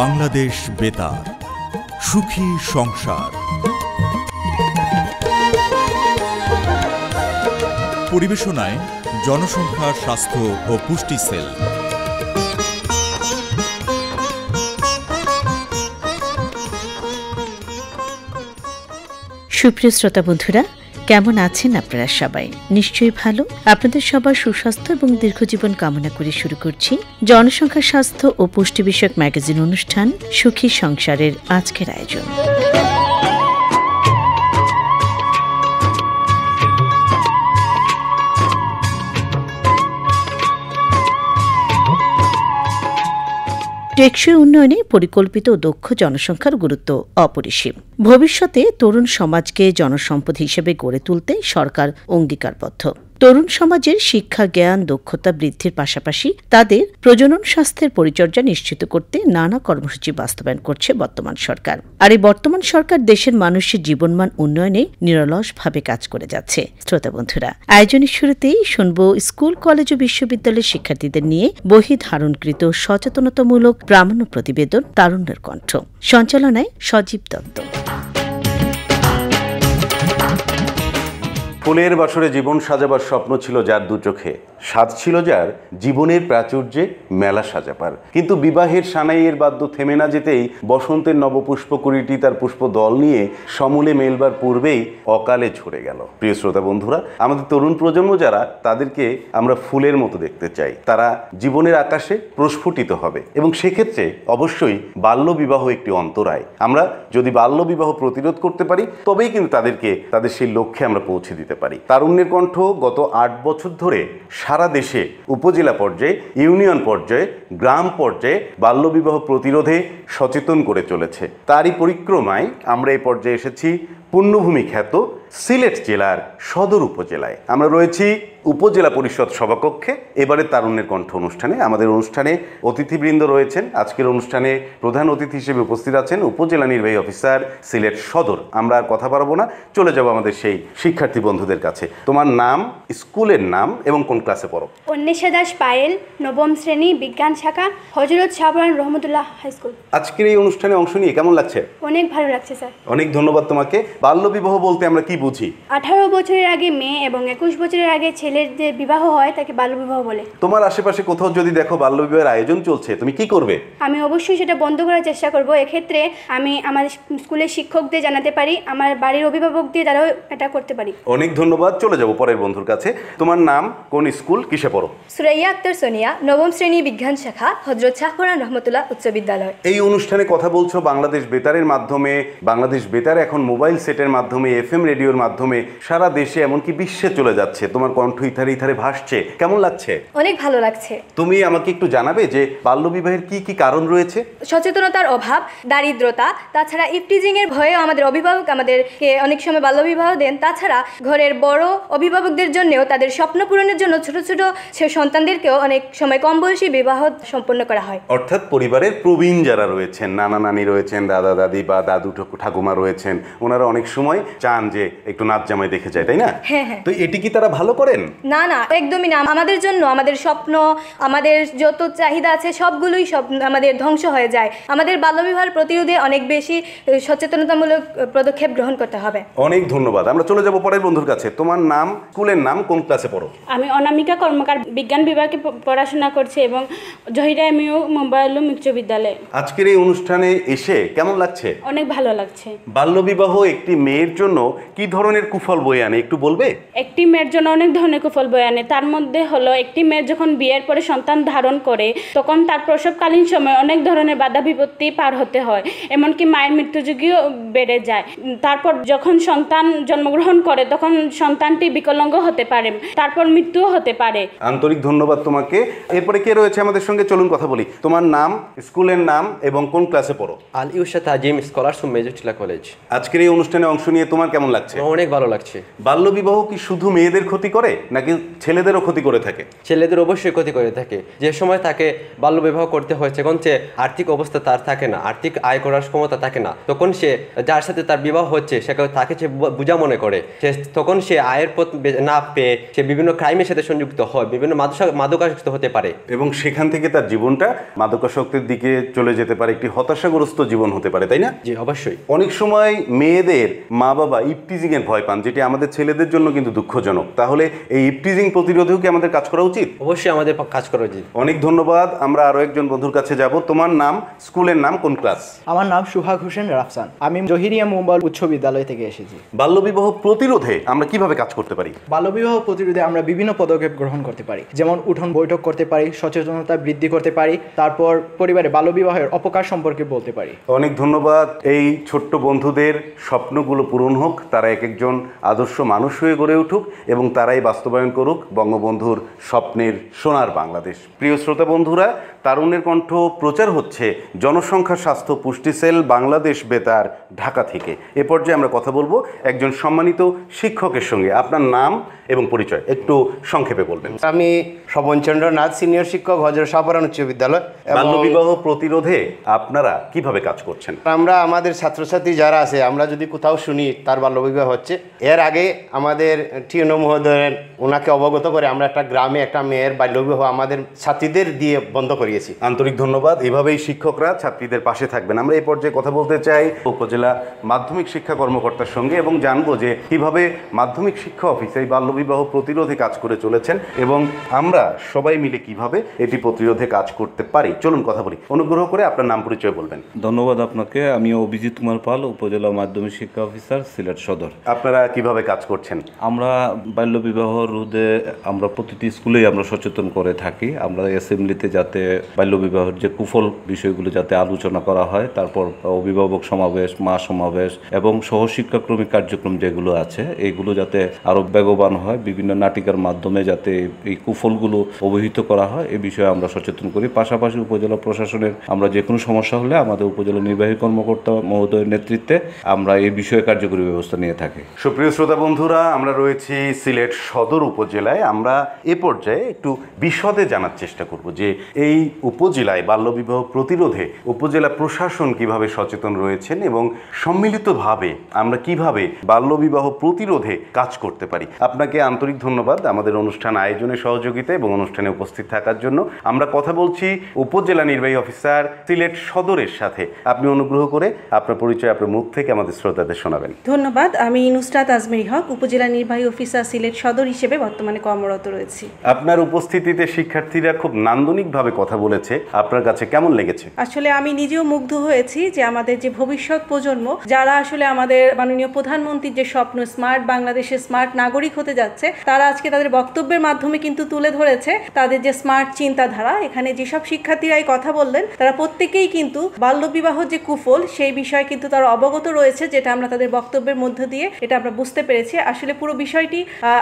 বাংলাদেশ বেতার সুখী সংসার। পরিবেশনায় জনসংখ্যা স্বাস্থ্য ও পুষ্টি সেল। সুপ্রিয় শ্রোতা বন্ধুরা কেমন আছেন আপনারা সবাই? নিশ্চয়ই ভালো। আপনাদের সবার সুস্বাস্থ্য এবং দীর্ঘজীবন কামনা করে শুরু করছি জনসংখ্যা স্বাস্থ্য ও পুষ্টি বিষয়ক ম্যাগাজিন অনুষ্ঠান সুখী সংসারের আজকের আয়োজন। টেকসই উন্নয়নে পরিকল্পিত দক্ষ জনসংখ্যার গুরুত্ব অপরিসীম। ভবিষ্যতে তরুণ সমাজকে জনসম্পদ হিসেবে গড়ে তুলতে সরকার অঙ্গীকারবদ্ধ। তরুণ সমাজের শিক্ষা, জ্ঞান, দক্ষতা বৃদ্ধির পাশাপাশি তাদের প্রজনন স্বাস্থ্যের পরিচর্যা নিশ্চিত করতে নানা কর্মসূচি বাস্তবায়ন করছে বর্তমান সরকার। আর এই বর্তমান সরকার দেশের মানুষের জীবনমান উন্নয়নে নিরলসভাবে কাজ করে যাচ্ছে। শ্রোতা বন্ধুরা, আয়োজনের শুরুতেই শুনব স্কুল, কলেজ ও বিশ্ববিদ্যালয়ের শিক্ষার্থীদের নিয়ে বহি ধারণকৃত সচেতনতামূলক প্রামাণ্য প্রতিবেদন তারুণ্যের কণ্ঠ। সঞ্চালনায় সজীব দত্ত। ফুলের বাসরে জীবন সাজাবার স্বপ্ন ছিল যার দু চোখে। স্বাদ ছিল যার, জীবনের প্রাচুর্যে মেলা সাজাবার। কিন্তু বিবাহের সানাইয়ের বাদ্য থেমে না যেতেই বসন্তের নবপুষ্প কুড়িটি তার পুষ্প দল নিয়ে সমূলে মেলবার পূর্বেই অকালে ঝরে গেল। প্রিয় শ্রোতা বন্ধুরা, আমাদের তরুণ প্রজন্ম যারা, তাদেরকে আমরা ফুলের মতো দেখতে চাই। তারা জীবনের আকাশে প্রস্ফুটিত হবে এবং সেক্ষেত্রে অবশ্যই বাল্য বিবাহ একটি অন্তরায়। আমরা যদি বাল্য বিবাহ প্রতিরোধ করতে পারি, তবেই কিন্তু তাদেরকে, তাদের সেই লক্ষ্যে আমরা পৌঁছে দিতে পারি। তারুণ্যের কণ্ঠ গত আট বছর ধরে সারা দেশে উপজেলা পর্যায়ে, ইউনিয়ন পর্যায়ে, গ্রাম পর্যায়ে বাল্যবিবাহ প্রতিরোধে সচেতন করে চলেছে। তারই পরিক্রমায় আমরা এই পর্যায়ে এসেছি। পুণ্যভূমি খ্যাত সিলেট জেলার সদর উপজেলায়। আমরা রয়েছি উপজেলা পরিষদ সভাকক্ষে। এবারে তারুণ্যের কণ্ঠ অনুষ্ঠানে আমাদের অনুষ্ঠানে অতিথিবৃন্দ রয়েছেন। আজকের অনুষ্ঠানে প্রধান অতিথি হিসেবে উপস্থিত আছেন উপজেলা নির্বাহী অফিসার সিলেট সদর। আমরা আর কথা পারব না চলে যাব আমাদের সেই শিক্ষার্থী বন্ধুদের কাছে। তোমার নাম স্কুলের নাম এবং কোন ক্লাসে পড়ো? অন্বেষা দাস পায়েল নবম শ্রেণি বিজ্ঞান শাখা হজরত শাহরান রহমতুল্লাহ হাই স্কুল। আজকের এই অনুষ্ঠানে অংশ নিয়ে কেমন লাগছে? অনেক ভালো লাগছে স্যার। অনেক ধন্যবাদ তোমাকে। বাল্যবিবাহ বলতে আমরা কি বুঝি? আঠারো বছরের আগে মেয়ে এবং একুশ বছরের আগে ছেলের যে বিবাহ হয় তাকে বাল্যবিবাহ বলে। তোমার আশেপাশে কোথাও যদি দেখো বাল্যবিবাহের আয়োজন চলছে তুমি কি করবে? আমি অবশ্যই সেটা বন্ধ করার চেষ্টা করব। এক্ষেত্রে আমি আমাদের স্কুলের শিক্ষকদের জানাতে পারি আমার বাড়ির অভিভাবক দিয়ে তারাও এটা করতে পারি। অনেক ধন্যবাদ চলে যাব পরের বন্ধুর কাছে। তোমার নাম কোন স্কুল কিসে পড়ো? সুরাইয়া আক্তার সোনিয়া নবম শ্রেণি বিজ্ঞান শাখা হজরত শাহপুরান রহমতুল্লাহ উচ্চ বিদ্যালয়। এই অনুষ্ঠানে কথা বলছো বাংলাদেশ বেতারের মাধ্যমে। বাংলাদেশ বেতার এখন মোবাইল সেটের মাধ্যমে এফ এম রেডিওর মাধ্যমে সারা দেশে এমনকি বিশ্বে চলে যাচ্ছে। তোমার কণ্ঠ ইথারে ইথারে ভাসছে। কেমন লাগছে? অনেক ভালো লাগছে। তুমি আমাকে একটু জানাবে যে বাল্যবিবাহের কি কি কারণ রয়েছে? সচেতনতার অভাব দারিদ্রতা তাছাড়া ইফটিজিং এর ভয়ে আমাদের অভিভাবক আমাদেরকে অনেক সময় বাল্যবিবাহ দেন। তাছাড়া ঘরের বড় অভিভাবকদের জন্যও তাদের স্বপ্ন পূরণের জন্য ছোট ছোট সন্তানদেরকেও অনেক সময় কম বয়সী বিবাহ সম্পন্ন করা হয়। অর্থাৎ পরিবারের প্রবীণ যারা রয়েছেন নানা নানি রয়েছেন দাদা দাদি বা দাদু ঠাকু- ঠাকুমা রয়েছেন ওনারা অনেক সময় চান যে একটু নাচ জামাই দেখে যায় তাই না? হ্যাঁ, হ্যাঁ। তো এটি কি তারা ভালো করেন? না না একদমই না। আমাদের জন্য আমাদের স্বপ্ন আমাদের যত চাহিদা আছে সবগুলোই সব আমাদের ধ্বংস হয়ে যায়। আমাদের বাল্যবিবাহ প্রতিরোধে অনেক বেশি সচেতনতামূলক পদক্ষেপ গ্রহণ করতে হবে। অনেক ধন্যবাদ। আমরা চলে যাব পরের বন্ধুর কাছে। তোমার নাম স্কুলের নাম কোন ক্লাসে পড়ো? আমি অনামিকা কর্মকার বিজ্ঞান বিভাগে পড়াশোনা করছি এবং জহিরা এমইউ মোবাইল উচ্চ বিদ্যালয়ে। আজকের এই অনুষ্ঠানে এসে কেমন লাগছে? অনেক ভালো লাগছে। বাল্যবিবাহ একটি মেয়ের জন্য কি ধরনের কুফল বয়ে আনে? একটু বলবে? একটি মেয়ের জন্য অনেক ধরনের কুফল বয়ে আনে। তার মধ্যে হলো একটি মেয়ে যখন বিয়ের পরে সন্তান ধারণ করে তখন তার প্রসবকালীন সময় অনেক ধরনের বাধা বিপত্তি পার হতে হয়। এমনকি মায়ের মৃত্যুযোগীও বেড়ে যায়। তারপর যখন সন্তান জন্মগ্রহণ করে তখন সন্তানটি বিকলাঙ্গ হতে পারে। তারপর মৃত্যুও হতে পারে। আন্তরিক ধন্যবাদ তোমাকে। এরপরে কে রয়েছে আমাদের সঙ্গে? চলুন কথা বলি। তোমার নাম স্কুলের নাম এবং কোন ক্লাসে পড়ো? আল ইউসা তাজিম স্কলারস মেজর টিলা কলেজ। আজকের এই অনুষ্ঠানে অনুষ্ঠানে অংশ নিয়ে তোমার কেমন লাগছে? অনেক ভালো লাগছে। বাল্যবিবাহ কি শুধু মেয়েদের ক্ষতি করে নাকি ছেলেদেরও ক্ষতি করে থাকে? ছেলেদের অবশ্যই ক্ষতি করে থাকে। যে সময় তাকে বাল্যবিবাহ করতে হয়েছে তখন সে আর্থিক অবস্থা তার থাকে না আর্থিক আয় করার ক্ষমতা থাকে না। তখন সে যার সাথে তার বিবাহ হচ্ছে সে তাকে সে বোঝা মনে করে। সে তখন সে আয়ের পথ না পেয়ে সে বিভিন্ন ক্রাইমের সাথে সংযুক্ত হয় বিভিন্ন মাদকা- মাদকাসক্ত হতে পারে। এবং সেখান থেকে তার জীবনটা মাদকাসক্তের দিকে চলে যেতে পারে একটি হতাশাগ্রস্ত জীবন হতে পারে তাই না? জি অবশ্যই। অনেক সময় মেয়েদের মা বাবা ইপটিজিং এর ভয় পান যেটি আমাদের ছেলেদের জন্য কিন্তু দুঃখজনক। তাহলে এই ইপটিজিং প্রতিরোধেও কি আমাদের কাজ করা উচিত? অবশ্যই আমাদের কাজ করা উচিত। অনেক ধন্যবাদ আমরা আরও একজন বন্ধুর কাছে যাব। তোমার নাম স্কুলের নাম কোন ক্লাস? আমার নাম সুহাগ হোসেন রাফসান। আমি জহিরিয়া মুম্বাল উচ্চ বিদ্যালয় থেকে এসেছি। বাল্যবিবাহ প্রতিরোধে আমরা কীভাবে কাজ করতে পারি? বাল্যবিবাহ প্রতিরোধে আমরা বিভিন্ন পদক্ষেপ গ্রহণ করতে পারি। যেমন উঠোন বৈঠক করতে পারি সচেতনতা বৃদ্ধি করতে পারি তারপর পরিবারে বাল্যবিবাহের অপকার সম্পর্কে বলতে পারি। অনেক ধন্যবাদ এই ছোট্ট বন্ধুদের স্বপ্নগুলো পূরণ হোক, তারা এক একজন আদর্শ মানুষ হয়ে গড়ে উঠুক এবং তারাই বাস্তবায়ন করুক বঙ্গবন্ধুর স্বপ্নের সোনার বাংলাদেশ। প্রিয় শ্রোতা বন্ধুরা তারুণের কণ্ঠ প্রচার হচ্ছে জনসংখ্যা স্বাস্থ্য পুষ্টি সেল বাংলাদেশ বেতার ঢাকা থেকে। এ পর্যায়ে আমরা কথা বলব একজন সম্মানিত শিক্ষকের সঙ্গে। আপনার নাম এবং পরিচয়। একটু সংক্ষেপে বলবেন। আমি স্বপনচন্দ্র নাথ সিনিয়র শিক্ষক হজর সাপারান উচ্চ বিদ্যালয় বাল্যবিবাহ প্রতিরোধে আপনারা কীভাবে কাজ করছেন? আমরা আমাদের ছাত্রছাত্রী যারা আছে আমরা যদি কোথাও শুনি তার বাল্যবিবাহ হচ্ছে। এর আগে আমাদের টিএনও মহোদয়ের ওনাকে অবগত করে আমরা একটা গ্রামে একটা মেয়ের বাল্যবিবাহ আমাদের ছাত্রীদের দিয়ে বন্ধ করিয়েছি। আন্তরিক ধন্যবাদ। এভাবেই শিক্ষকরা ছাত্রীদের পাশে থাকবেন। আমরা এই পর্যায়ে কথা বলতে চাই উপজেলা মাধ্যমিক শিক্ষা কর্মকর্তার সঙ্গে এবং জানব যে কীভাবে মাধ্যমিক শিক্ষা অফিস এই বাল্যবিবাহ প্রতিরোধে কাজ করে চলেছেন এবং আমরা সবাই মিলে কীভাবে এটি প্রতিরোধে কাজ করতে পারি? চলুন কথা বলি। অনুগ্রহ করে আপনার নাম পরিচয় বলবেন। ধন্যবাদ আপনাকে। আমি অভিজিৎ কুমার পাল উপজেলা মাধ্যমিক শিক্ষা অফিসার সিলেট সদর। আপনারা কীভাবে কাজ করছেন? আমরা বাল্যবিবাহ রোধে আমরা প্রতিটি স্কুলেই আমরা সচেতন করে থাকি। আমরা অ্যাসেম্বলিতে যাতে বাল্যবিবাহের যে কুফল বিষয়গুলো যাতে আলোচনা করা হয় তারপর অভিভাবক সমাবেশ মা সমাবেশ এবং সহশিক্ষাক্রমিক কার্যক্রম যেগুলো আছে এগুলো যাতে আরও বেগবান হয়, বিভিন্ন নাটিকার মাধ্যমে যাতে এই কুফলগুলো অবহিত করা হয়, এ বিষয়ে আমরা সচেতন করি। পাশাপাশি উপজেলা প্রশাসনের আমরা যে কোনো সমস্যা হলে আমাদের উপজেলা নির্বাহী কর্মকর্তা মহোদয়ের নেতৃত্বে আমরা এই বিষয়ে কার্যকরী ব্যবস্থা নিয়ে থাকি। সুপ্রিয় শ্রোতা বন্ধুরা, আমরা রয়েছি সিলেট সদর উপজেলায়। আমরা এ পর্যায়ে একটু বিশদে জানার চেষ্টা করব যে এই উপজেলায় বাল্যবিবাহ প্রতিরোধে উপজেলা প্রশাসন কীভাবে সচেতন রয়েছেন এবং সম্মিলিতভাবে আমরা কীভাবে বাল্যবিবাহ প্রতিরোধে কাজ করতে পারি। আপনাকে আন্তরিক ধন্যবাদ আমাদের অনুষ্ঠান আয়োজনে সহযোগিতা এবং অনুষ্ঠানে উপস্থিত থাকার জন্য। আমরা কথা বলছি উপজেলা নির্বাহী অফিসার সিলেট সদরের সাথে। আপনি অনুগ্রহ করে আপনার পরিচয় আপনার মুখ থেকে আমাদের শ্রোতাদের শোনাবেন। ধন্যবাদ। আমি নুসরাত আজমেরি হক উপজেলা নির্বাহী অফিসার সিলেট সদর হিসেবে বর্তমানে কর্মরত রয়েছি। আপনার উপস্থিতিতে শিক্ষার্থীরা খুব নান্দনিকভাবে কথা বলেছে। আপনার কাছে কেমন লেগেছে? আসলে আমি নিজেও মুগ্ধ হয়েছি যে আমাদের যে ভবিষ্যৎ প্রজন্ম যারা আসলে আমাদের মাননীয় প্রধানমন্ত্রীর যে স্বপ্ন স্মার্ট বাংলাদেশের স্মার্ট নাগরিক হতে যাচ্ছে। তারা আজকে তাদের বক্তব্যের মাধ্যমে কিন্তু তুলে ধরেছে তাদের যে স্মার্ট চিন্তাধারা, এখানে যেসব শিক্ষার্থীরাই কথা বললেন, তারা প্রত্যেকেই কিন্তু বাল্যবিবাহ যে কুফল, সেই বিষয়ে কিন্তু তারা অবগত রয়েছে, যেটা আমরা তাদের বক্তব্যের মধ্য দিয়ে এটা আমরা বুঝতে পেরেছি। আসলে পুরো বিষয়টি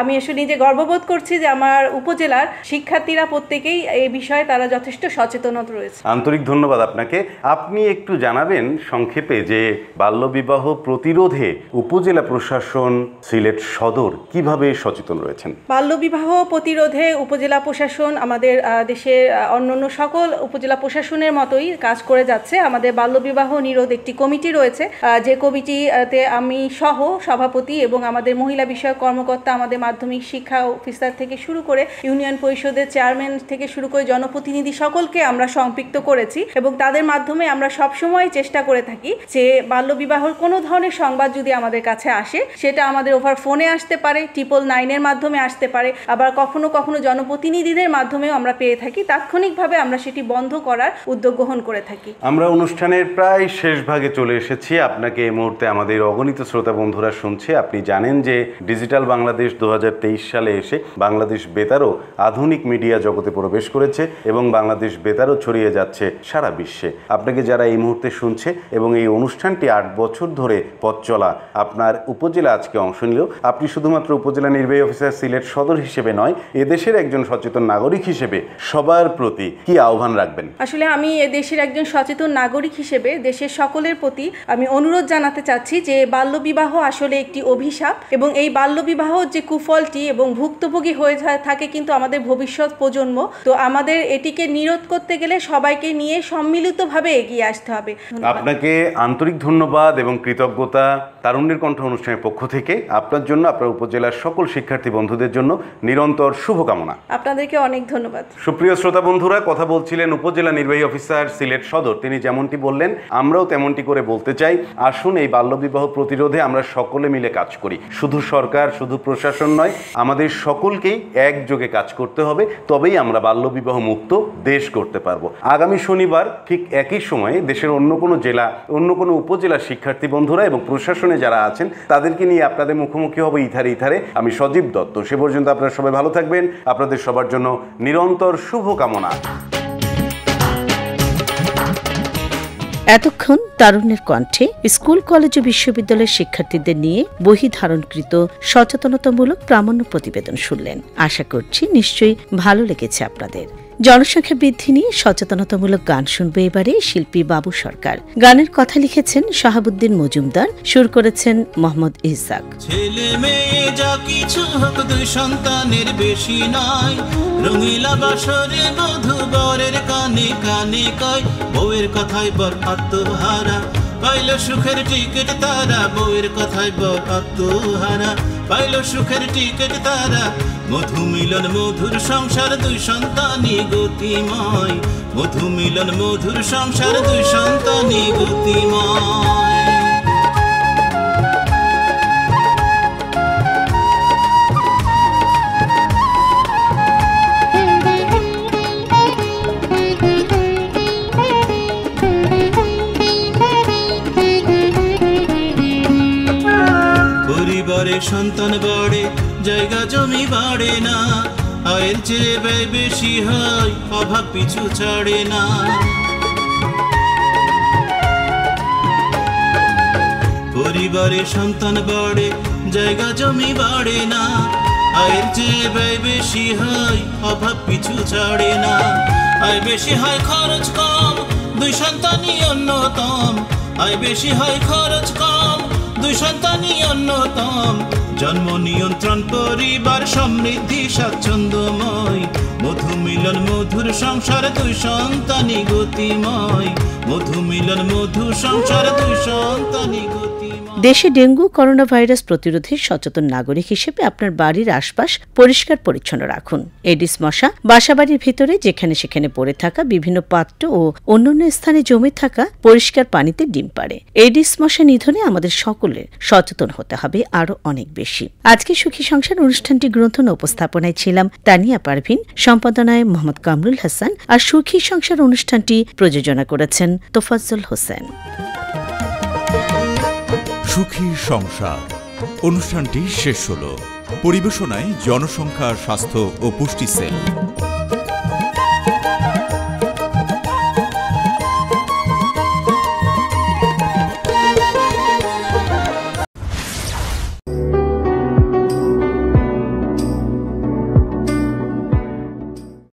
আমি আসলে নিজে গর্ববোধ করছি যে আমার উপজেলার শিক্ষার্থীরা প্রত্যেকেই এই বিষয়ে তারা যথেষ্ট সচেতনতা রয়েছে। আন্তরিক ধন্যবাদ আপনাকে। আপনি একটু জানাবেন সংক্ষেপে যে বাল্যবিবাহ প্রতিরোধে উপজেলা প্রশাসন, সিলেট সদর কীভাবে সচেতন রয়েছেন। বাল্যবিবাহ প্রতিরোধে উপজেলা প্রশাসন আমাদের দেশের অন্যান্য সকল উপজেলা প্রশাসনের মতোই কাজ করে যাচ্ছে। আমাদের বাল্যবিবাহ নিরোধ একটি কমিটি রয়েছে। যে কমিটিতে আমি সহ সভাপতি এবং আমাদের মহিলা বিষয়ক কর্মকর্তা, আমাদের মাধ্যমিক শিক্ষা অফিসার থেকে শুরু করে ইউনিয়ন পরিষদের চেয়ারম্যান থেকে শুরু করে জনপ্রতিনিধি সকলকে আমরা সম্পৃক্ত করেছি এবং তাদের মাধ্যমে আমরা সবসময় চেষ্টা করে থাকি যে বাল্যবিবাহর কোনো ধরনের সংবাদ যদি আমাদের কাছে আসে, সেটা আমাদের ওভার ফোনে আসতে পারে ট্রিপল নাইনের মাধ্যমে আসতে পারে। আবার কখনো কখনো জনপ্রতিনিধিদের মাধ্যমেও আমরা পেয়ে থাকি। তাৎক্ষণিকভাবে আমরা সেটি বন্ধ করার উদ্যোগ গ্রহণ করে থাকি। আমরা অনুষ্ঠানের প্রায় শেষ ভাগে চলে এসেছি। আপনাকে এই মুহূর্তে আমাদের অগণিত শ্রোতা বন্ধুরা শুনছে। আপনি জানেন যে ডিজিটাল বাংলাদেশ দু হাজার তেইশ সালে এসে বাংলাদেশ বেতারও আধুনিক মিডিয়া জগতে প্রবেশ করেছে এবং বাংলাদেশ বেতারও ছড়িয়ে যাচ্ছে সারা বিশ্বে। আপনাকে যারা এই মুহূর্তে শুনছে এবং এই অনুষ্ঠানটি আট বছর ধরে পথ চলা আপনার উপজেলা আজকে অংশ নিল। আপনি শুধুমাত্র উপজেলা নির্বাহী অফিসার সিলেট সদর হিসেবে নয় এদেশের একজন সচেতন নাগরিক হিসেবে সবার প্রতি কি আহ্বান রাখবেন? আসলে আমি এ দেশের একজন সচেতন নাগরিক হিসেবে দেশের সকলের প্রতি আমি অনুরোধ জানাতে চাচ্ছি যে বাল্যবিবাহ আসলে একটি অভিশাপ এবং এই বাল্যবিবাহ যে কুফলটি এবং ভুক্তভোগী হয়ে থাকে কিন্তু আমাদের ভবিষ্যৎ প্রজন্ম তো আমাদের এটিকে নিরোধ করতে গেলে সবাইকে নিয়ে সম্মিলিতভাবে এগিয়ে আসতে হবে। আপনাকে আন্তরিক ধন্যবাদ এবং কৃতজ্ঞতা। তারুণ্যের কণ্ঠ অনুষ্ঠানের পক্ষ থেকে। আপনার জন্য আপনার উপজেলার সকল শিক্ষার্থী বন্ধুদের জন্য নিরন্তর শুভকামনা। আপনাদেরকে অনেক ধন্যবাদ। সুপ্রিয় শ্রোতা বন্ধুরা কথা বলছিলেন উপজেলা নির্বাহী অফিসার সিলেট সদর। তিনি যেমনটি বললেন আমরাও তেমনটি করে বলতে চাই আসুন এই বাল্যবিবাহ প্রতিরোধে আমরা সকলে মিলে কাজ করি। শুধু সরকার শুধু প্রশাসন নয় আমাদের সকলকেই একযোগে কাজ করতে হবে তবেই আমরা বাল্যবিবাহ মুক্ত দেশ করতে পারব। আগামী শনিবার ঠিক একই সময়ে দেশের অন্য কোনো জেলা অন্য কোনো উপজেলার শিক্ষার্থী বন্ধুরা এবং প্রশাসনে যারা আছেন তাদেরকে নিয়ে আপনাদের মুখোমুখি হবে ইথারে ইথারে আমি সজীব দত্ত। সে পর্যন্ত আপনারা সবাই ভালো থাকবেন। আপনাদের সবার জন্য নিরন্তর শুভকামনা। এতক্ষণ তারুণ্যের কণ্ঠে স্কুল, কলেজ ও বিশ্ববিদ্যালয়ের শিক্ষার্থীদের নিয়ে বহি ধারণকৃত সচেতনতামূলক প্রামাণ্য প্রতিবেদন শুনলেন। আশা করছি নিশ্চয়ই ভালো লেগেছে আপনাদের। জনসংখ্যা বৃদ্ধি নিয়ে সচেতনতামূলক গান শুনবে এবারে শিল্পী বাবু সরকার। গানের কথা লিখেছেন শাহাবুদ্দিন মজুমদার, সুর করেছেন মোহাম্মদ ইসাক ছেলে মেয়ে যা কিছু হোক, দুই সন্তানের বেশি নয়। রঙিলা বাসরে বধু বরের কানে কানে কয়, বউয়ের কথায় বর আত্মহারা। পাইল সুখের টিকিট তারা, বউয়ের কথায় আত্মহারা পাইল সুখের টিকিট তারা মধু মিলন মধুর সংসার, দুই সন্তানই গতিময়। মধু মিলন মধুর সংসার, দুই সন্তানই গতিময়। পরিবারে সন্তান বাড়ে জায়গা জমি বাড়ে না। আয়ের চেয়ে ব্যয় বেশি হয়, অভাব পিছু ছাড়ে না। পরিবারে সন্তান বাড়ে, জায়গা জমি বাড়ে না। আয়ের চেয়ে ব্যয় বেশি হয়, অভাব পিছু ছাড়ে না। আয় বেশি হয় খরচ কম, দুই সন্তানই অন্যতম। আয় বেশি হয় খরচ কম দুই সন্তানই অন্যতম জন্ম নিয়ন্ত্রণ পরিবার সমৃদ্ধি স্বাচ্ছন্দ্যময় মধু মিলন মধুর সংসার দুই সন্তানই গতিময় দেশে ডেঙ্গু করোনা ভাইরাস প্রতিরোধে সচেতন নাগরিক হিসেবে আপনার বাড়ির আশপাশ পরিষ্কার পরিচ্ছন্ন রাখুন। এডিস মশা, বাসাবাড়ির ভিতরে যেখানে সেখানে পড়ে থাকা বিভিন্ন পাত্র ও অন্যান্য স্থানে জমে থাকা পরিষ্কার পানিতে ডিম পারে এডিস মশা নিধনে আমাদের সকলের সচেতন হতে হবে আরও অনেক বেশি। আজকে সুখী সংসার অনুষ্ঠানটি গ্রন্থন উপস্থাপনায় ছিলাম তানিয়া পারভিন, সম্পাদনায় মোহাম্মদ কামরুল হাসান, আর সুখী সংসার অনুষ্ঠানটি প্রযোজনা করেছেন তোফাজ্জল হোসেন। সুখী সংসার। অনুষ্ঠানটি শেষ হলো। পরিবেশনায় জনসংখ্যা স্বাস্থ্য ও পুষ্টি সেল।